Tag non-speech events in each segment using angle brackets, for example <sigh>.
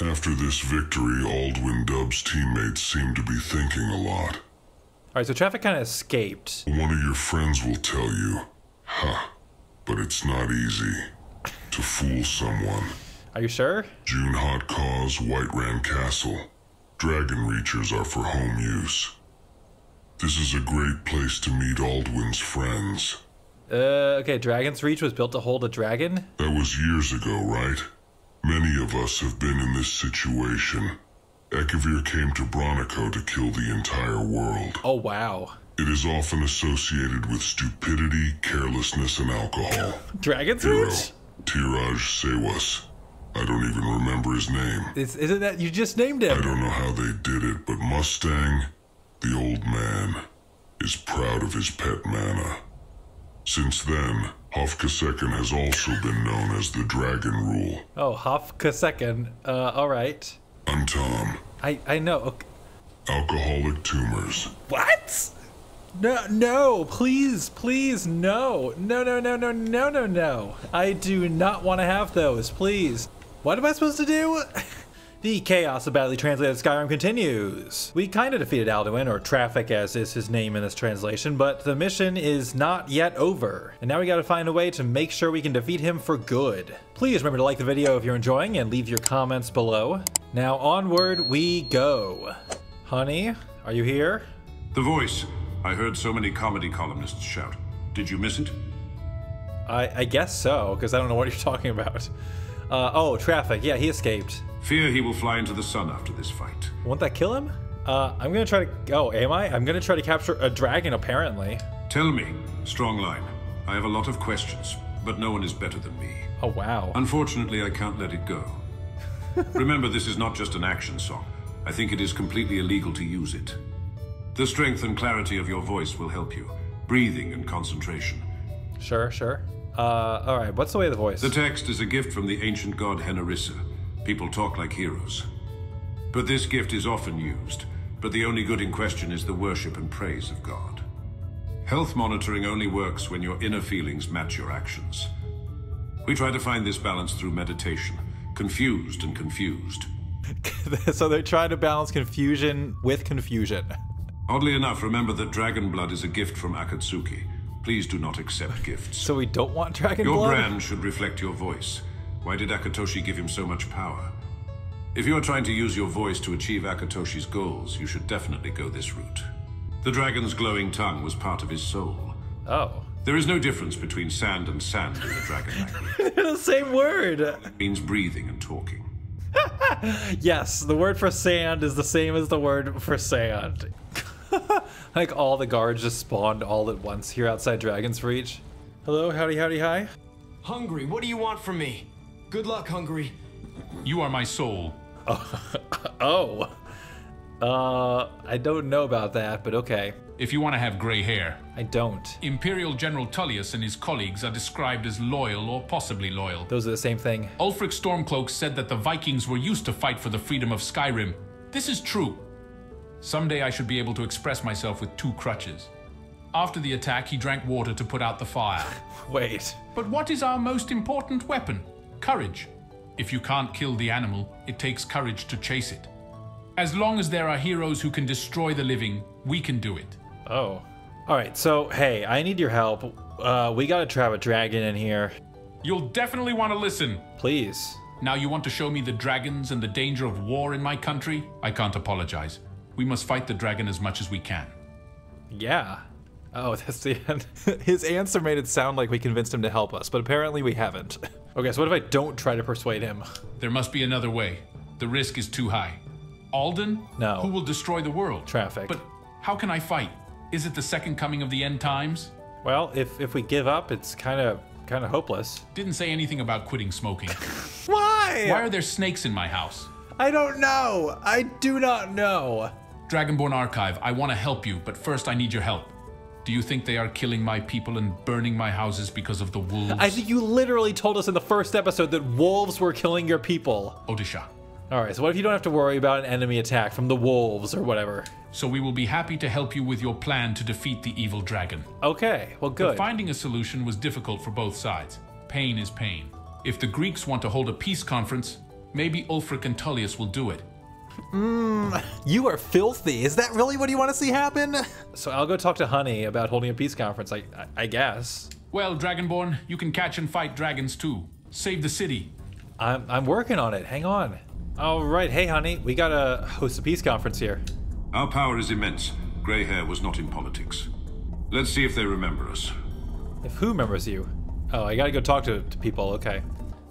After this victory, Aldwin Dub's teammates seem to be thinking a lot. Alright, so Traffic kind of escaped. One of your friends will tell you, huh, but it's not easy to fool someone. Are you sure? June Hot Cause, Whiterand Castle. Dragon Reachers are for home use. This is a great place to meet Aldwin's friends. Uh, okay, Dragon's Reach was built to hold a dragon? That was years ago, right? Many of us have been in this situation. Ekavir came to Bronico to kill the entire world. Oh, wow. It is often associated with stupidity, carelessness, and alcohol. <laughs> Dragon's Hero? Tiraj Sewas. I don't even remember his name. Is, isn't that, you just named him? I don't know how they did it, but Mustang, the old man, is proud of his pet mana. Since then, Hofkasekin has also been known as the Dragon Rule. Oh, Hofka second. Uh, alright. I'm Tom. I, I know. Okay. Alcoholic tumors. What? No, no, please, please, no. No, no, no, no, no, no, no. I do not want to have those, please. What am I supposed to do? <laughs> The chaos of badly translated Skyrim continues. We kinda defeated Alduin, or Traffic as is his name in this translation, but the mission is not yet over. And now we gotta find a way to make sure we can defeat him for good. Please remember to like the video if you're enjoying and leave your comments below. Now onward we go. Honey, are you here? The voice. I heard so many comedy columnists shout. Did you miss it? I, I guess so, because I don't know what you're <laughs> talking about. Uh, oh, traffic. Yeah, he escaped. Fear he will fly into the sun after this fight. Won't that kill him? Uh, I'm gonna try to. Oh, am I? I'm gonna try to capture a dragon, apparently. Tell me, strong line. I have a lot of questions, but no one is better than me. Oh, wow. Unfortunately, I can't let it go. <laughs> Remember, this is not just an action song. I think it is completely illegal to use it. The strength and clarity of your voice will help you. Breathing and concentration. Sure, sure. Uh, alright, what's the way of the voice? The text is a gift from the ancient god Henarissa. People talk like heroes. But this gift is often used, but the only good in question is the worship and praise of God. Health monitoring only works when your inner feelings match your actions. We try to find this balance through meditation, confused and confused. <laughs> so they're trying to balance confusion with confusion. Oddly enough, remember that dragon blood is a gift from Akatsuki. Please do not accept gifts. So we don't want dragon Your blood? brand should reflect your voice. Why did Akatoshi give him so much power? If you are trying to use your voice to achieve Akatoshi's goals, you should definitely go this route. The dragon's glowing tongue was part of his soul. Oh. There is no difference between sand and sand in the dragon <laughs> language. The same word! It means breathing and talking. <laughs> Yes, the word for sand is the same as the word for sand. <laughs> like all the guards just spawned all at once here outside Dragon's Reach. Hello, howdy, howdy, hi. Hungry, what do you want from me? Good luck, Hungry. You are my soul. <laughs> Oh. Uh, I don't know about that, but okay. If you want to have gray hair. I don't. Imperial General Tullius and his colleagues are described as loyal or possibly loyal. Those are the same thing. Ulfric Stormcloak said that the Vikings were used to fight for the freedom of Skyrim. This is true. Someday I should be able to express myself with two crutches. After the attack, he drank water to put out the fire. <laughs> Wait. But what is our most important weapon? Courage. If you can't kill the animal, it takes courage to chase it. As long as there are heroes who can destroy the living, we can do it. Oh. Alright, so hey, I need your help. Uh, we gotta trap a dragon in here. You'll definitely want to listen. Please. Now you want to show me the dragons and the danger of war in my country? I can't apologize. We must fight the dragon as much as we can. Yeah. Oh, <laughs> that's the end. His answer made it sound like we convinced him to help us, but apparently we haven't. <laughs> Okay, so what if I don't try to persuade him? There must be another way. The risk is too high. Alden? No. Who will destroy the world? Traffic. But how can I fight? Is it the second coming of the end times? Well, if if we give up, it's kind of kind of hopeless. Didn't say anything about quitting smoking. <laughs> Why? Why are there snakes in my house? I don't know. I do not know. Dragonborn Archive, I want to help you, but first I need your help. Do you think they are killing my people and burning my houses because of the wolves? I think you literally told us in the first episode that wolves were killing your people. Odisha. All right, so what if you don't have to worry about an enemy attack from the wolves or whatever? So we will be happy to help you with your plan to defeat the evil dragon. Okay, well, good. But Finding a solution was difficult for both sides. Pain is pain. If the Greeks want to hold a peace conference, Maybe Ulfric and Tullius will do it. Mm, you are filthy. Is that really what you want to see happen? So I'll go talk to Honey about holding a peace conference, I, I, I guess. Well, Dragonborn, you can catch and fight dragons too. Save the city. I'm, I'm working on it. Hang on. All right. Hey, Honey, we got to host a peace conference here. Our power is immense. Grey hair was not in politics. Let's see if they remember us. If who remembers you? Oh, I gotta go talk to, to people. Okay.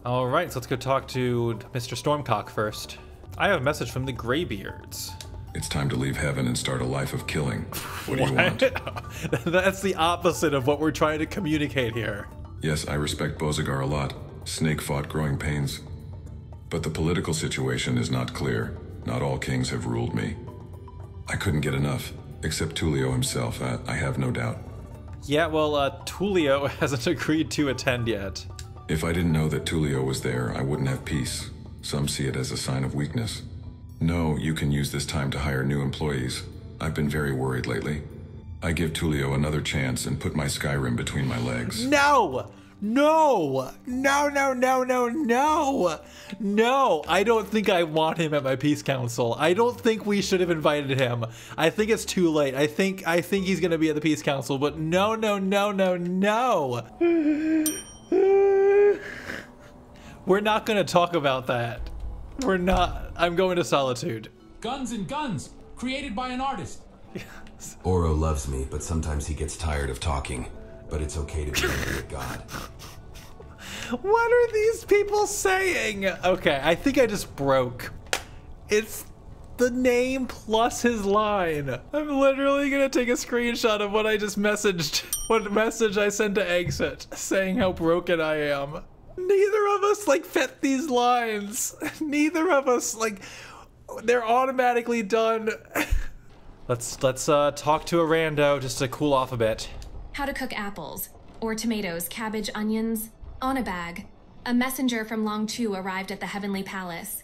All right, so let's go talk to Mr. Stormcock first. I have a message from the Greybeards. It's time to leave heaven and start a life of killing. <laughs> What do you want? <laughs> That's the opposite of what we're trying to communicate here. Yes, I respect Bozagar a lot. Snake fought growing pains. But the political situation is not clear. Not all kings have ruled me. I couldn't get enough, except Tulio himself, I, I have no doubt. Yeah, well, uh, Tulio <laughs> hasn't agreed to attend yet. If I didn't know that Tulio was there, I wouldn't have peace. Some see it as a sign of weakness. No, you can use this time to hire new employees. I've been very worried lately. I give Tulio another chance and put my Skyrim between my legs. No! No! No, no, no, no, no! No! I don't think I want him at my peace council. I don't think we should have invited him. I think it's too late. I think I think he's gonna be at the peace council, but no, no, no, no, no! <laughs> We're not gonna talk about that. We're not. I'm going to solitude. Guns and guns, created by an artist. <laughs> Oro loves me, but sometimes he gets tired of talking. But it's okay to be angry at God. <laughs> What are these people saying? Okay, I think I just broke. It's the name plus his line. I'm literally gonna take a screenshot of what I just messaged, <laughs> what message I sent to Exit, saying how broken I am. Neither of us like fit these lines. <laughs> Neither of us like they're automatically done. <laughs> let's let's uh talk to a rando just to cool off a bit. How to cook apples, or tomatoes, cabbage, onions, on a bag. A messenger from Long Chu arrived at the Heavenly Palace.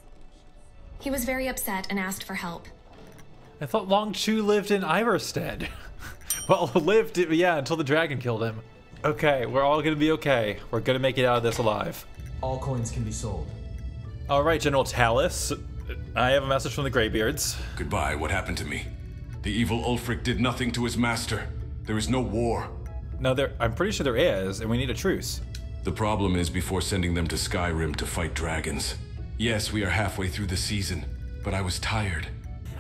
He was very upset and asked for help. I thought Long Chu lived in Iverstead. <laughs> well, lived, yeah, until the dragon killed him. Okay, we're all gonna be okay. We're gonna make it out of this alive. All coins can be sold. All right, General Talus. I have a message from the Greybeards. Goodbye, what happened to me? The evil Ulfric did nothing to his master. There is no war. No, there. I'm pretty sure there is, and we need a truce. The problem is before sending them to Skyrim to fight dragons. Yes, we are halfway through the season, but I was tired.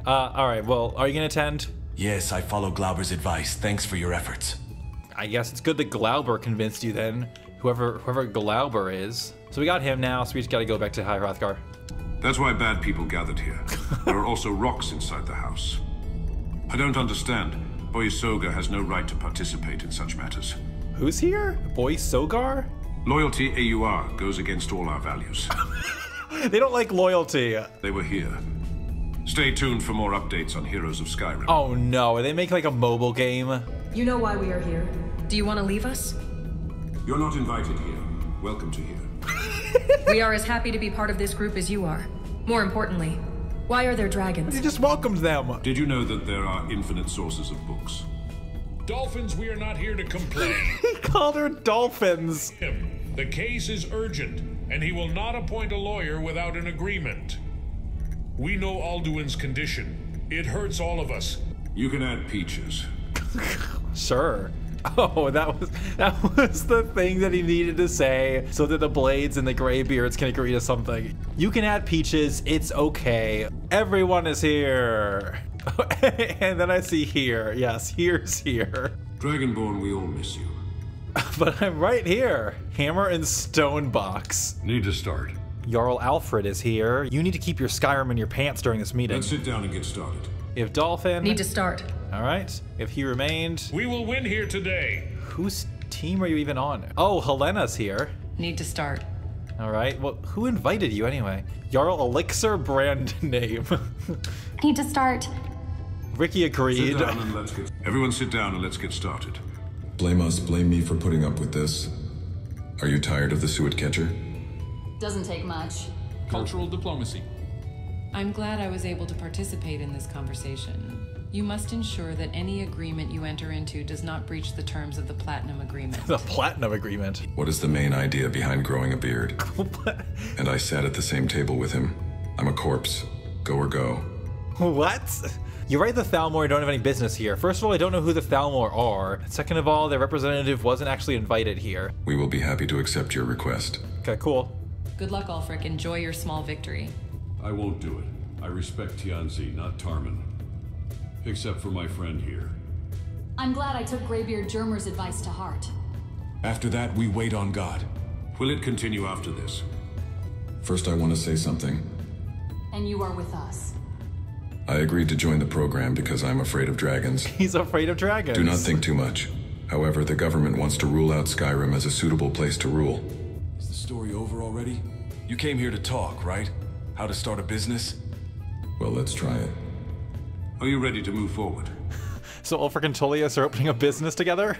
Uh, all right. Well, are you gonna attend? Yes, I follow Glauber's advice. Thanks for your efforts. I guess it's good that Glauber convinced you then. Whoever whoever Glauber is. So we got him now. So we just gotta go back to High Hrothgar. That's why bad people gathered here. <laughs> there are also rocks inside the house. I don't understand. Boy Soga has no right to participate in such matters. Who's here? Boy Sogar? Loyalty AUR goes against all our values. <laughs> They don't like loyalty. they were here. Stay tuned for more updates on Heroes of Skyrim. Oh no, they make like a mobile game? You know why we are here. Do you want to leave us? You're not invited here. Welcome to here. <laughs> we are as happy to be part of this group as you are. More importantly, why are there dragons? You just welcomed them. Did you know that there are infinite sources of books? Dolphins, we are not here to complain. <laughs> He called her dolphins. Him. The case is urgent, and he will not appoint a lawyer without an agreement. We know Alduin's condition. It hurts all of us. You can add peaches. <laughs> Sure. <laughs> Oh, that was that was the thing that he needed to say so that the Blades and the graybeards can agree to something. You can add peaches. It's okay. Everyone is here. <laughs> and then I see here. Yes, here's here. Dragonborn, we all miss you. <laughs> But I'm right here. Hammer and stone box. Need to start. Jarl Alfred is here. You need to keep your Skyrim in your pants during this meeting. Let's sit down and get started. If Dolphin. Need to start. All right. If he remained. We will win here today. Whose team are you even on? Oh, Helena's here. Need to start. All right. Well, who invited you anyway? Jarl Elixir brand <laughs> name. <laughs> Need to start. Ricky Sit agreed. down and let's get. Everyone, sit down and let's get started. Blame us, blame me for putting up with this. Are you tired of the suet catcher? Doesn't take much. Cultural diplomacy. I'm glad I was able to participate in this conversation. You must ensure that any agreement you enter into does not breach the terms of the Platinum Agreement. <laughs> The Platinum Agreement. What is the main idea behind growing a beard? <laughs> and I sat at the same table with him. I'm a corpse. Go or go. What? You're right, the Thalmor don't have any business here. First of all, I don't know who the Thalmor are. Second of all, their representative wasn't actually invited here. We will be happy to accept your request. Okay, cool. Good luck, Ulfric. Enjoy your small victory. I won't do it. I respect Tianzi, not Tarman. Except for my friend here. I'm glad I took Greybeard Germer's advice to heart. After that, we wait on God. Will it continue after this? First, I want to say something. And you are with us. I agreed to join the program because I'm afraid of dragons. <laughs> He's afraid of dragons. Do not think too much. However, the government wants to rule out Skyrim as a suitable place to rule. Is the story over already? You came here to talk, right? How to start a business? Well, let's try it. Are you ready to move forward? <laughs> So Ulfric and Tullius are opening a business together?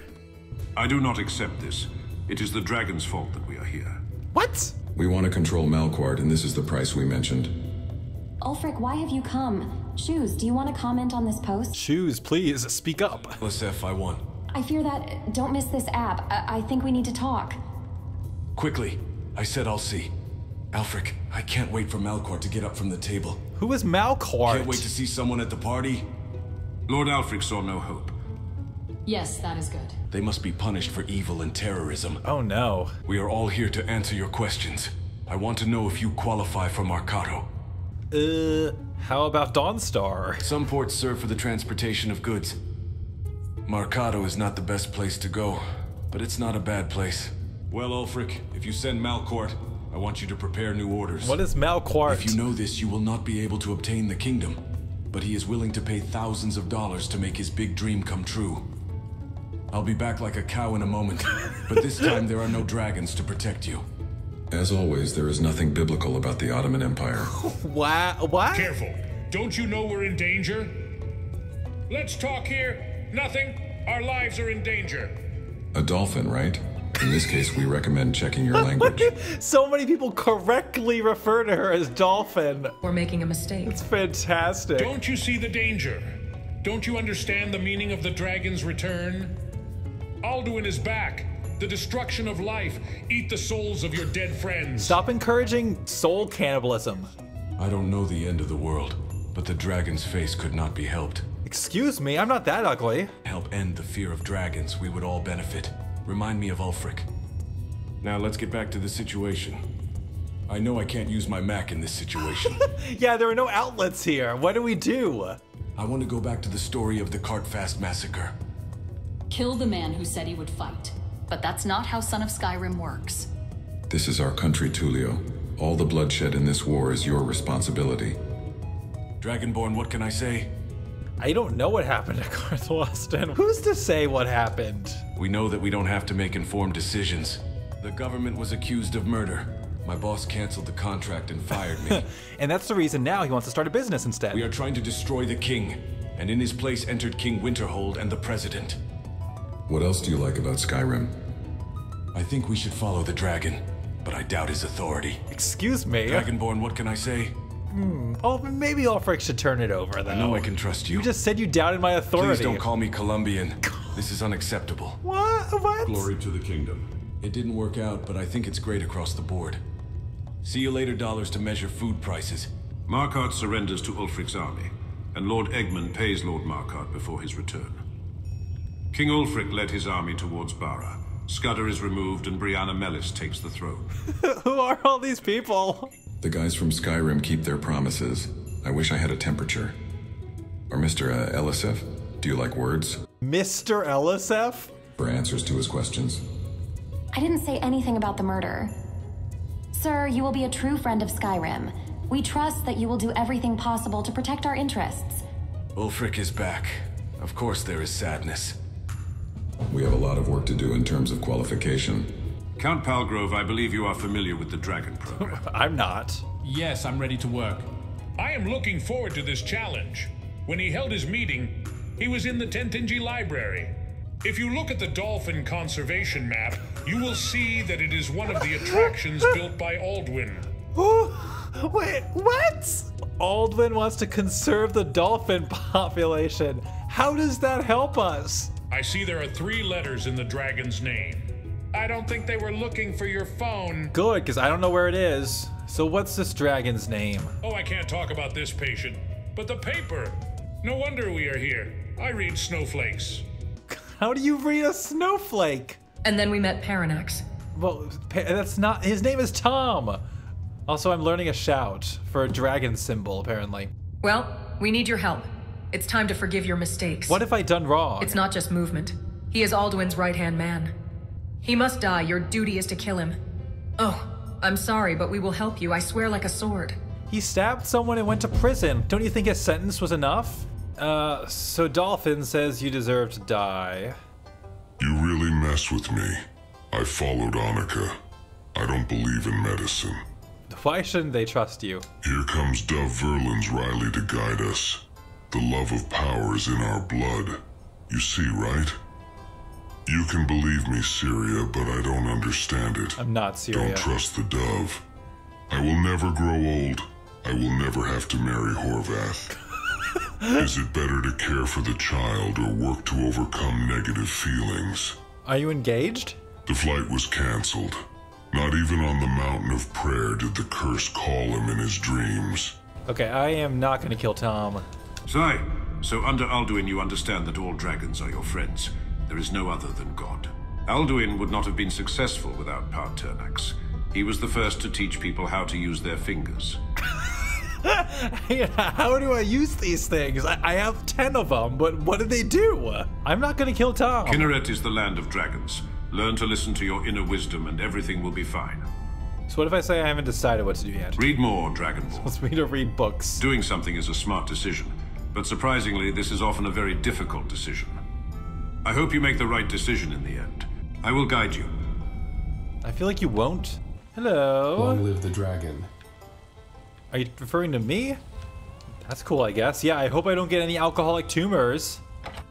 I do not accept this. It is the dragon's fault that we are here. What? We want to control Malquart, and this is the price we mentioned. Ulfric, why have you come? Shoes, do you want to comment on this post? Shoes, please, speak up. LSF, I won. I fear that. Don't miss this app. I, I think we need to talk. Quickly. I said I'll see. Alfric, I can't wait for Malquart to get up from the table. Who is Malquart? Can't wait to see someone at the party. Lord Alfric saw no hope. Yes, that is good. They must be punished for evil and terrorism. Oh no. We are all here to answer your questions. I want to know if you qualify for Marcato. Uh, how about Dawnstar? Some ports serve for the transportation of goods. Marcato is not the best place to go, but it's not a bad place. Well, Ulfric, if you send Malquart, I want you to prepare new orders. What is Malquart? If you know this, you will not be able to obtain the kingdom, but he is willing to pay thousands of dollars to make his big dream come true. I'll be back like a cow in a moment, <laughs> but this time there are no dragons to protect you. As always, there is nothing biblical about the Ottoman Empire. <laughs> Why? what? Careful. Don't you know we're in danger? Let's talk here. Nothing. Our lives are in danger. A dolphin, right? In this case, we recommend checking your language. <laughs> so many people correctly refer to her as Dolphin. We're making a mistake. It's fantastic. Don't you see the danger? Don't you understand the meaning of the dragon's return? Alduin is back. The destruction of life. Eat the souls of your dead friends. Stop encouraging soul cannibalism. I don't know the end of the world, but the dragon's face could not be helped. Excuse me, I'm not that ugly. Help end the fear of dragons, we would all benefit. Remind me of Ulfric. Now let's get back to the situation. I know I can't use my Mac in this situation. <laughs> yeah, there are no outlets here. What do we do? I want to go back to the story of the Cartfast massacre. Kill the man who said he would fight. But that's not how Son of Skyrim works. This is our country, Tulio. All the bloodshed in this war is your responsibility. Dragonborn, what can I say? I don't know what happened to Carthwaston. <laughs> Who's to say what happened? We know that we don't have to make informed decisions. The government was accused of murder. My boss canceled the contract and fired me. <laughs> and that's the reason now he wants to start a business instead. We are trying to destroy the king, and in his place entered King Winterhold and the president. What else do you like about Skyrim? I think we should follow the dragon, but I doubt his authority. Excuse me? Dragonborn, what can I say? Hmm. Oh, maybe Ulfric should turn it over, though. I know I can trust you. You just said you doubted my authority. Please don't call me Colombian. this is unacceptable. <laughs> What? What? Glory to the kingdom. It didn't work out, but I think it's great across the board. See you later, dollars to measure food prices. Markarth surrenders to Ulfric's army, and Lord Eggman pays Lord Markarth before his return. King Ulfric led his army towards Bara. Scudder is removed, and Brianna Mellis takes the throne. <laughs> Who are all these people? The guys from Skyrim keep their promises. I wish I had a temperature. Or Mr. Uh, Elisef, do you like words? Mr. Elisef? For answers to his questions. I didn't say anything about the murder. Sir, you will be a true friend of Skyrim. We trust that you will do everything possible to protect our interests. Ulfric is back. Of course there is sadness. We have a lot of work to do in terms of qualification. Count Palgrove, I believe you are familiar with the Dragon program. <laughs> I'm not. Yes, I'm ready to work. I am looking forward to this challenge. When he held his meeting, he was in the Tentingi Library. If you look at the dolphin conservation map, you will see that it is one of the attractions <laughs> built by Aldwin. <gasps> Wait, what? Alduin wants to conserve the dolphin <laughs> population. How does that help us? I see there are three letters in the dragon's name. I don't think they were looking for your phone. Good, because I don't know where it is. So what's this dragon's name? Oh, I can't talk about this patient. But the paper. No wonder we are here. I read snowflakes. <laughs> How do you read a snowflake? And then we met Paranax. Well, that's not. His name is Tom. Also, I'm learning a shout for a dragon symbol, apparently. Well, we need your help. It's time to forgive your mistakes. What have I done wrong? It's not just movement. He is Alduin's right hand man. He must die. Your duty is to kill him. Oh, I'm sorry, but we will help you. I swear like a sword. He stabbed someone and went to prison. Don't you think his sentence was enough? Uh, so Dolphin says you deserve to die. You really mess with me. I followed Annika. I don't believe in medicine. Why shouldn't they trust you? Here comes Dove Verlin's Riley to guide us. The love of power is in our blood. You see, right? You can believe me, Syria, but I don't understand it. I'm not Syria. Don't trust the dove. I will never grow old. I will never have to marry Horvath. <laughs> Is it better to care for the child or work to overcome negative feelings? Are you engaged? The flight was cancelled. Not even on the mountain of prayer did the curse call him in his dreams. Okay, I am not going to kill Tom. Sai, so under Alduin you understand that all dragons are your friends. There is no other than God. Alduin would not have been successful without Paarthurnax. He was the first to teach people how to use their fingers. <laughs> how do I use these things? I, I, have ten of them, but what do they do? I'm not gonna kill Tom. Kinneret is the land of dragons. Learn to listen to your inner wisdom and everything will be fine. So what if I say I haven't decided what to do yet? Read more, Dragonborn. Wants me to read books. Doing something is a smart decision, but surprisingly, this is often a very difficult decision. I hope you make the right decision in the end. I will guide you. I feel like you won't. Hello. Long live the dragon. Are you referring to me? That's cool, I guess. Yeah, I hope I don't get any alcoholic tumors.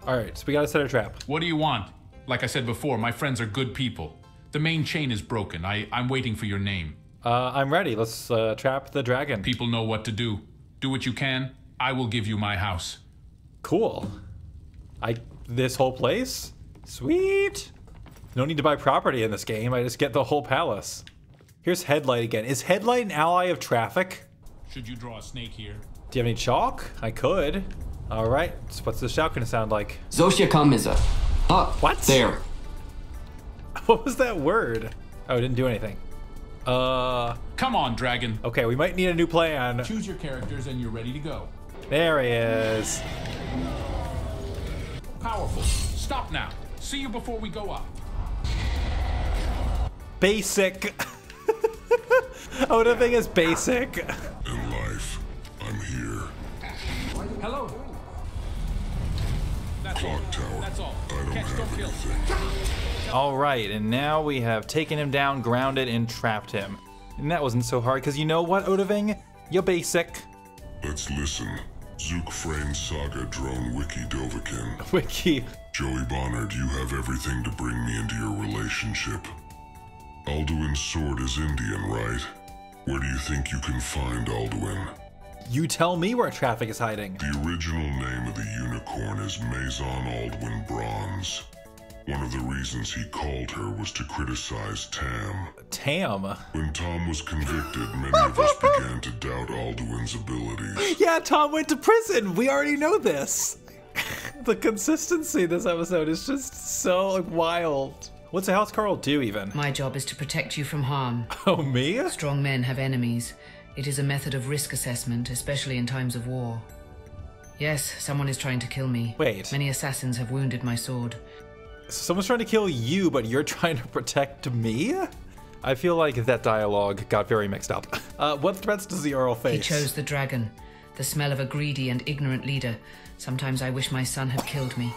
All right, so we gotta set a trap. What do you want? Like I said before, my friends are good people. The main chain is broken. I, I'm waiting for your name. Uh, I'm ready. Let's uh, trap the dragon. People know what to do. Do what you can. I will give you my house. Cool. I this whole place? Sweet. No need to buy property in this game. I just get the whole palace. Here's Headlight again. Is Headlight an ally of traffic? Should you draw a snake here? Do you have any chalk? I could. All right. So what's the shout gonna sound like? Zosia Kamiza. Up. What? There. <laughs> What was that word? Oh, it didn't do anything. Uh. Come on, dragon. Okay, we might need a new plan. Choose your characters and you're ready to go. There he is. Powerful. Stop now. See you before we go up. Basic. <laughs> oh, the thing is basic. In life, I'm here. Hello. That's Clock all. tower. That's all. I don't Catch, have don't anything. All right, and now we have taken him down, grounded, and trapped him. And that wasn't so hard, because you know what, Odahviing? You're basic. Let's listen. Zook Frame Saga Drone Wiki Dovahkiin. <laughs> Wiki. Joey Bonnard, you have everything to bring me into your relationship. Alduin's sword is Indian, right? Where do you think you can find Alduin? You tell me where traffic is hiding. The original name of the unicorn is Maison Alduin Bronze. One of the reasons he called her was to criticize Tam. Tam? When Tom was convicted, many of us began to doubt Alduin's abilities. Yeah, Tom went to prison. We already know this. <laughs> the consistency this episode is just so like, wild. What's a housecarl do even? My job is to protect you from harm. <laughs> Oh, me? Strong men have enemies. It is a method of risk assessment, especially in times of war. Yes, someone is trying to kill me. Wait. Many assassins have wounded my sword. Someone's trying to kill you, but you're <laughs> trying to protect me? I feel like that dialogue got very mixed up. <laughs> Uh, what threats does the Earl face? He chose the dragon. The smell of a greedy and ignorant leader. Sometimes I wish my son had killed me.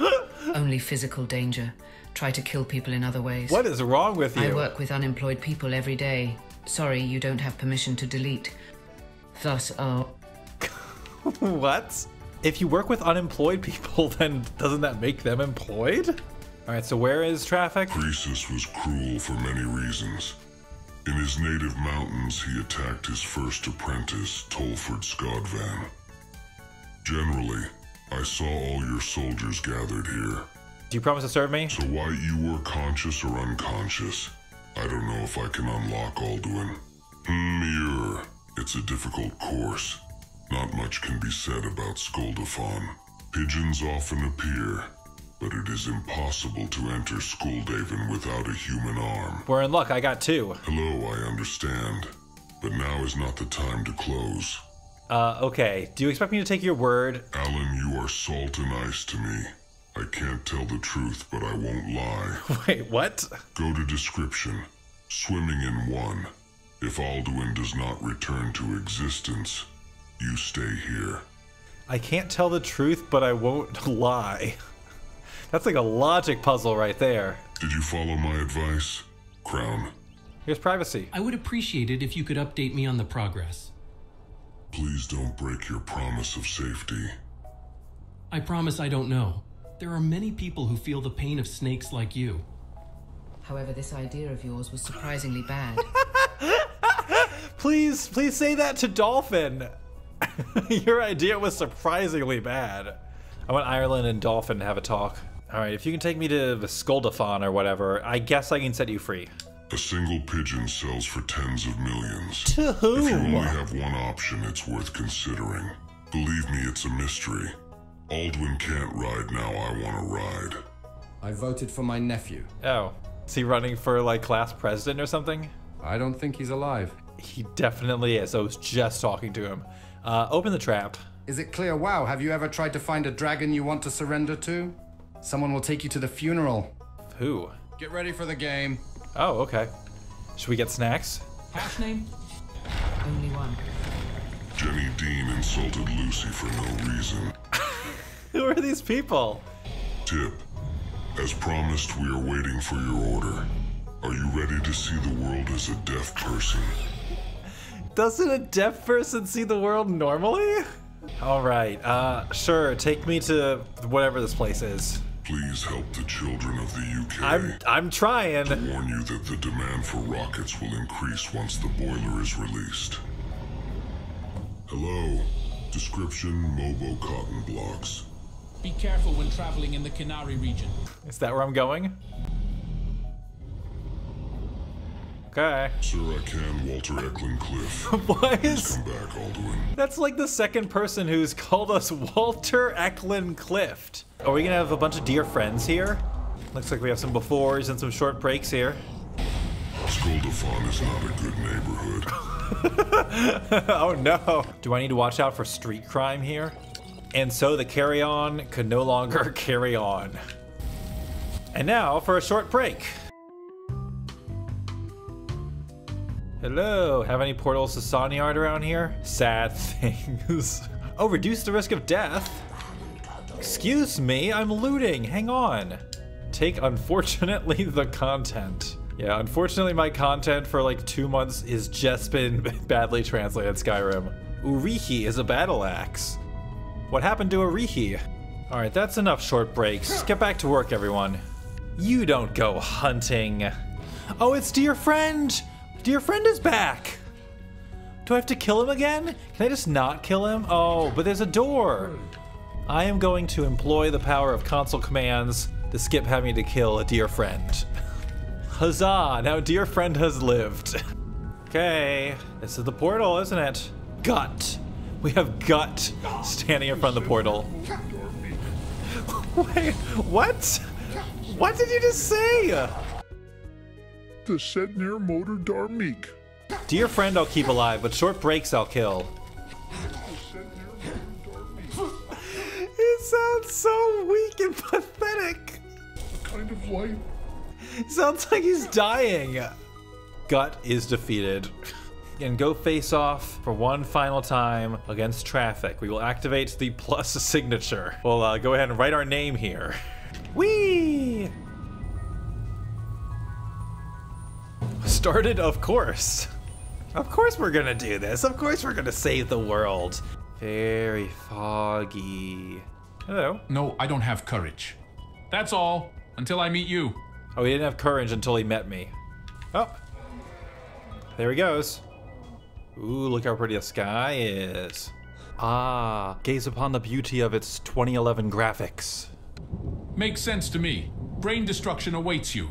<laughs> Only physical danger. Try to kill people in other ways. What is wrong with you? I work with unemployed people every day. Sorry, you don't have permission to delete. Thus, uh. what? If you work with unemployed people, then doesn't that make them employed? All right, so where is traffic? Croesus was cruel for many reasons. In his native mountains, he attacked his first apprentice, Tolford Skodvan. Generally, I saw all your soldiers gathered here. Do you promise to serve me? So why you were conscious or unconscious, I don't know if I can unlock Alduin. Hmm, It's a difficult course. Not much can be said about Skoldafon. Pigeons often appear, but it is impossible to enter Skuldhaven without a human arm. We're in luck, I got two. Hello, I understand. But now is not the time to close. Uh, okay. Do you expect me to take your word? Alan, you are salt and ice to me. I can't tell the truth, but I won't lie. <laughs> Wait, what? Go to description. Swimming in one. If Alduin does not return to existence, you stay here. I can't tell the truth, but I won't <laughs> lie. That's like a logic puzzle right there. Did you follow my advice, Crown? Here's privacy. I would appreciate it if you could update me on the progress. Please don't break your promise of safety. I promise I don't know. There are many people who feel the pain of snakes like you. However, this idea of yours was surprisingly bad. <laughs> please, please say that to Dolphin. <laughs> Your idea was surprisingly bad. I want Ireland and Dolphin to have a talk. All right, if you can take me to the Skoldafon or whatever, I guess I can set you free. A single pigeon sells for tens of millions. To whom? If you only have one option, it's worth considering. Believe me, it's a mystery. Alduin can't ride now, I want to ride. I voted for my nephew. Oh. Is he running for, like, class president or something? I don't think he's alive. He definitely is. I was just talking to him. Uh, open the trap. Is it clear? Wow, have you ever tried to find a dragon you want to surrender to? Someone will take you to the funeral. Who? Get ready for the game. Oh, okay. Should we get snacks? Hash name? Only one. Jenny Dean insulted Lucy for no reason. <laughs> Who are these people? Tip. As promised, we are waiting for your order. Are you ready to see the world as a deaf person? <laughs> Doesn't a deaf person see the world normally? All right, uh, sure, take me to whatever this place is. Please help the children of the UK. I'm, I'm trying. To warn you that the demand for rockets will increase once the boiler is released. Hello. Description, Mobo cotton blocks. Be careful when traveling in the Qunari region. Is that where I'm going? Okay. Sir, I can, Walter Eklund Cliff. <laughs> is? Come back, Alduin. That's like the second person who's called us Walter Eklund Clift. Are we gonna have a bunch of dear friends here? Looks like we have some befores and some short breaks here. Skoldafon is not a good neighborhood. <laughs> oh no. Do I need to watch out for street crime here? And so the carry-on could no longer <laughs> carry on. And now for a short break. Hello, have any portals to Soniard around here? Sad <laughs> things. oh, reduce the risk of death? Excuse me, I'm looting, hang on. Take unfortunately <laughs> the content. Yeah, unfortunately my content for like two months has just been <laughs> badly translated Skyrim. Urihi is a battle axe. What happened to Urihi? Alright, that's enough short breaks. Get back to work, everyone. You don't go hunting. Oh, it's dear friend! Dear friend is back! Do I have to kill him again? Can I just not kill him? Oh, but there's a door! I am going to employ the power of console commands to skip having to kill a dear friend. <laughs> Huzzah! Now dear friend has lived. okay, this is the portal, isn't it? Gut. We have Gut standing in front of the portal. <laughs> Wait, what? What did you just say? The Sednir Motor Darmeek. Dear friend, I'll keep alive, but short breaks I'll kill. It sounds so weak and pathetic. Kind of life. Sounds like he's dying. Gut is defeated. And go face off for one final time against traffic. We will activate the plus signature. We'll uh, go ahead and write our name here. Whee! Started, of course. Of course we're gonna do this. Of course we're gonna save the world. Very foggy. Hello. No, I don't have courage. That's all. Until I meet you. Oh, he didn't have courage until he met me. Oh. There he goes. Ooh, look how pretty the sky is. Ah, gaze upon the beauty of its 2011 graphics. Makes sense to me. Brain destruction awaits you.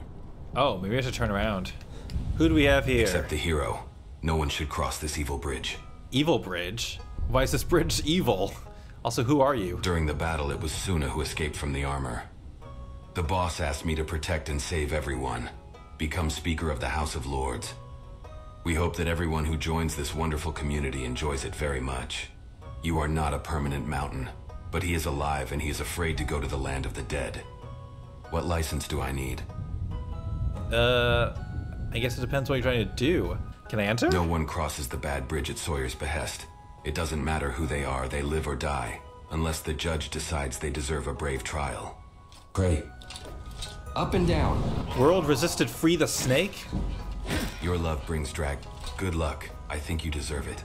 Oh, maybe I should turn around. Who do we have here? Except the hero. No one should cross this evil bridge. Evil bridge? Why is this bridge evil? Also, who are you? During the battle, it was Suna who escaped from the armor. The boss asked me to protect and save everyone. Become Speaker of the House of Lords. We hope that everyone who joins this wonderful community enjoys it very much. You are not a permanent mountain, but he is alive and he is afraid to go to the land of the dead. What license do I need? Uh, I guess it depends what you're trying to do. Can I enter? No one crosses the bad bridge at Sawyer's behest. It doesn't matter who they are, they live or die, unless the judge decides they deserve a brave trial. Great. Up and down. World resisted free the snake? Your love brings drag. Good luck. I think you deserve it.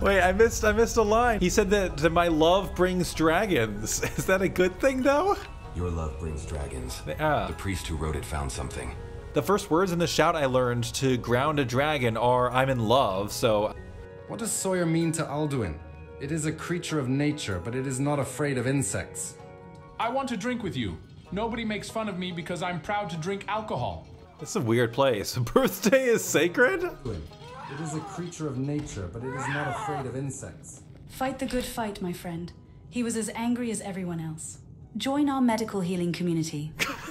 Wait, I missed I missed a line. He said that, that my love brings dragons. <laughs> Is that a good thing though? Your love brings dragons. Ah. The priest who wrote it found something. The first words in the shout I learned to ground a dragon are I'm in love, so What does Sawyer mean to Alduin? It is a creature of nature, but it is not afraid of insects. I want to drink with you. Nobody makes fun of me because I'm proud to drink alcohol. This is a weird place. <laughs> Birthday is sacred? It is a creature of nature, but it is not afraid of insects. Fight the good fight, my friend. He was as angry as everyone else. Join our medical healing community. <laughs>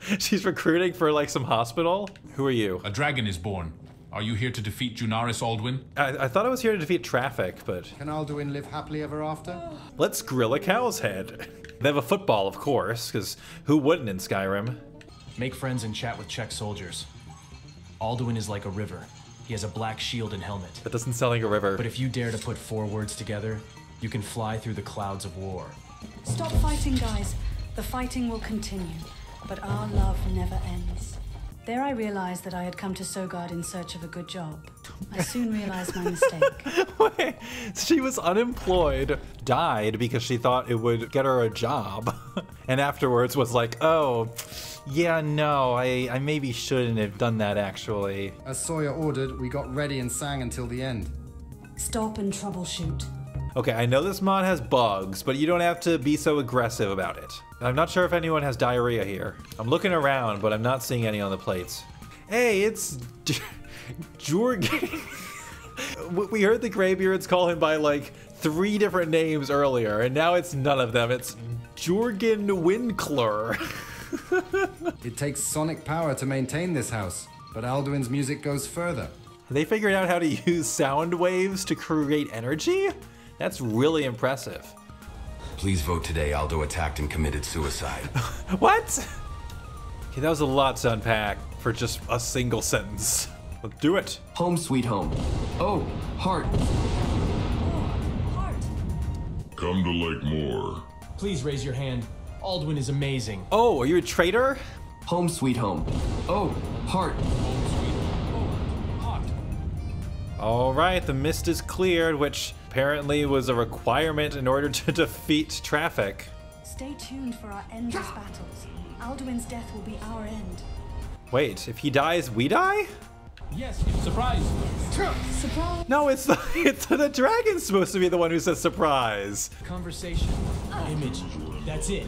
<laughs> She's recruiting for like some hospital? Who are you? A dragon is born. Are you here to defeat Junaris Aldwin? I, I thought I was here to defeat traffic, but Can Alduin live happily ever after? let's grill a cow's head. They have a football, of course, because who wouldn't in Skyrim? Make friends and chat with Czech soldiers. Alduin is like a river. He has a black shield and helmet. That doesn't sound like a river. But if you dare to put four words together, you can fly through the clouds of war. Stop fighting, guys. The fighting will continue, but our love never ends. There I realized that I had come to Sogard in search of a good job. I soon realized my mistake. <laughs> Wait, she was unemployed, died because she thought it would get her a job, <laughs> and afterwards was like, oh, yeah, no, I, I maybe shouldn't have done that actually. As Sawyer ordered, we got ready and sang until the end. Stop and troubleshoot. Okay, I know this mod has bugs, but you don't have to be so aggressive about it. I'm not sure if anyone has diarrhea here. I'm looking around, but I'm not seeing any on the plates. Hey, it's Jorgen. we heard the Greybeards call him by like three different names earlier, and now it's none of them. It's Jorgen Winkler. <laughs> it takes sonic power to maintain this house, but Alduin's music goes further. They figured out how to use sound waves to create energy? That's really impressive. Please vote today Aldo attacked and committed suicide. <laughs> what? Okay, that was a lot to unpack for just a single sentence. Let's do it. Home sweet home. Oh, heart. Come to Lake Moore. Please raise your hand. Aldwin is amazing. Oh, are you a traitor? Home sweet home. Oh, heart. All right, the mist is cleared, which apparently was a requirement in order to <laughs> defeat traffic. Stay tuned for our endless battles. Alduin's death will be our end. Wait, if he dies, we die? Yes, surprise. Surprise. No, it's the, <laughs> it's the dragon's supposed to be the one who says surprise. Conversation. Image. That's it.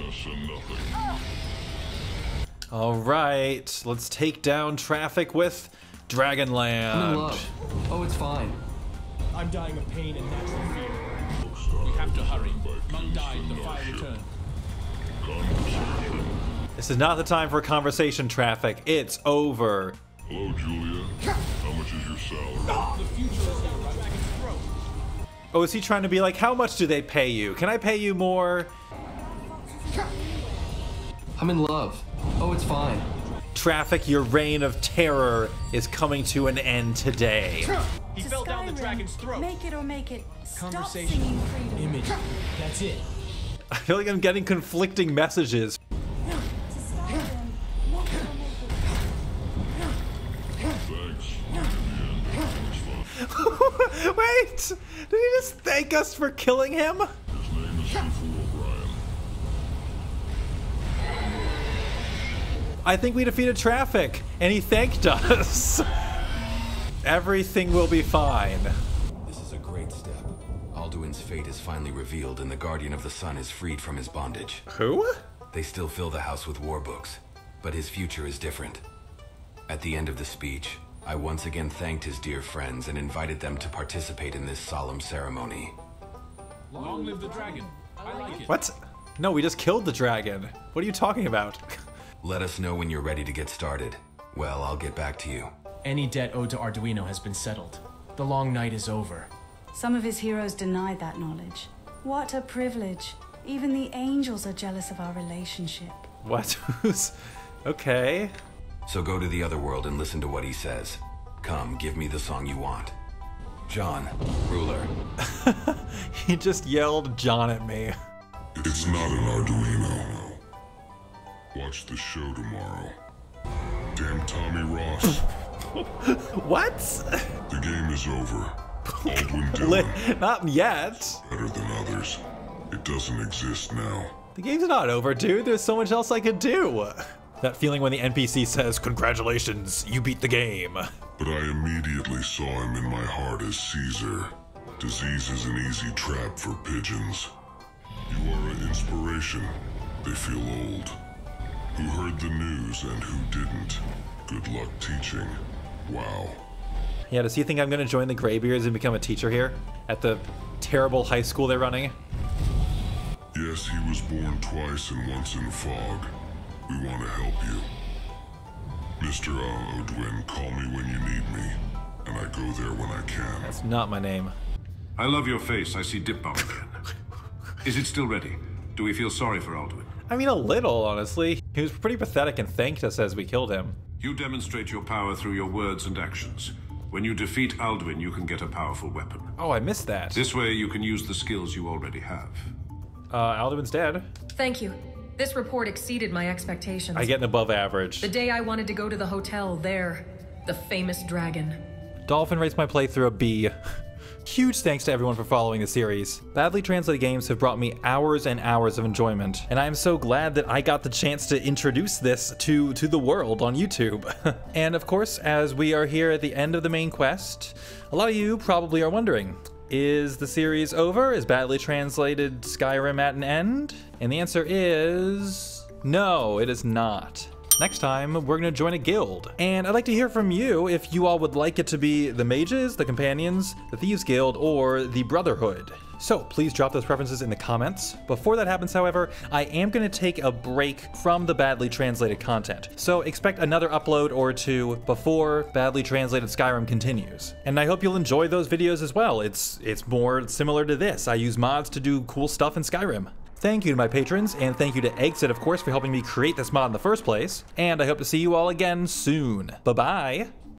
All right, let's take down traffic with Dragonland. I'm in love. Oh, it's fine. I'm dying of pain and natural fear. We have to hurry. Mung died, the fire returned. This is not the time for conversation traffic. It's over. Hello, Julia. How much is your salary? The future is here, right back its throat. Oh, is he trying to be like, how much do they pay you? Can I pay you more? I'm in love. Oh, it's fine. Traffic, your reign of terror is coming to an end today. He To fell down the dragon's throat. Make it or make it. Stop Conversation. singing freedom. Image. That's it. I feel like I'm getting conflicting messages. To Skyrim. Make it or make it. Thanks. <laughs> Wait! Did he just thank us for killing him? His name is Sifu O'Brien. I think we defeated traffic, and he thanked us. <laughs> Everything will be fine. This is a great step. Alduin's fate is finally revealed and the Guardian of the Sun is freed from his bondage. Who? They still fill the house with war books, but his future is different. At the end of the speech, I once again thanked his dear friends and invited them to participate in this solemn ceremony. Long live the dragon. I like it. What? No, we just killed the dragon. What are you talking about? <laughs> Let us know when you're ready to get started. Well, I'll get back to you. Any debt owed to Arduino has been settled. The long night is over. Some of his heroes denied that knowledge. What a privilege. Even the angels are jealous of our relationship. What? Who's. <laughs> Okay. So go to the other world and listen to what he says. Come, give me the song you want. John, ruler. <laughs> he just yelled John at me. It's not an Arduino. Watch the show tomorrow. Damn Tommy Ross. <laughs> <laughs> what? The game is over. Aldwin <laughs> Dillon. Not yet. Better than others. It doesn't exist now. The game's not over, dude. There's so much else I could do. That feeling when the NPC says, Congratulations, you beat the game. But I immediately saw him in my heart as Caesar. Disease is an easy trap for pigeons. You are an inspiration. They feel old. Who heard the news and who didn't? Good luck teaching. Wow. Yeah, does he think I'm gonna join the Greybeards and become a teacher here? At the terrible high school they're running? Yes, he was born twice and once in fog. We want to help you. Mr. Uh, Odwin, call me when you need me, and I go there when I can. That's not my name. I love your face. I see Dip Bomb again. Is it still ready? Do we feel sorry for Alduin? I mean, a little, honestly. He was pretty pathetic and thanked us as we killed him. You demonstrate your power through your words and actions. When you defeat Alduin, you can get a powerful weapon. Oh, I missed that. This way, you can use the skills you already have. Uh, Alduin's dead. Thank you. This report exceeded my expectations. I get an above average. The day I wanted to go to the hotel, there, the famous dragon. Dolphin rates my playthrough a B. <laughs> Huge thanks to everyone for following the series. Badly translated games have brought me hours and hours of enjoyment, and I am so glad that I got the chance to introduce this to, to the world on YouTube. <laughs> and of course, as we are here at the end of the main quest, a lot of you probably are wondering, is the series over? Is badly translated Skyrim at an end? And the answer is no, it is not. Next time, we're gonna join a guild. And I'd like to hear from you if you all would like it to be the Mages, the Companions, the Thieves Guild, or the Brotherhood. So please drop those preferences in the comments. Before that happens, however, I am going to take a break from the badly translated content. So expect another upload or two before badly translated Skyrim continues. And I hope you'll enjoy those videos as well. It's it's more similar to this. I use mods to do cool stuff in Skyrim. Thank you to my patrons, and thank you to Exit, of course, for helping me create this mod in the first place. And I hope to see you all again soon. Bye-bye.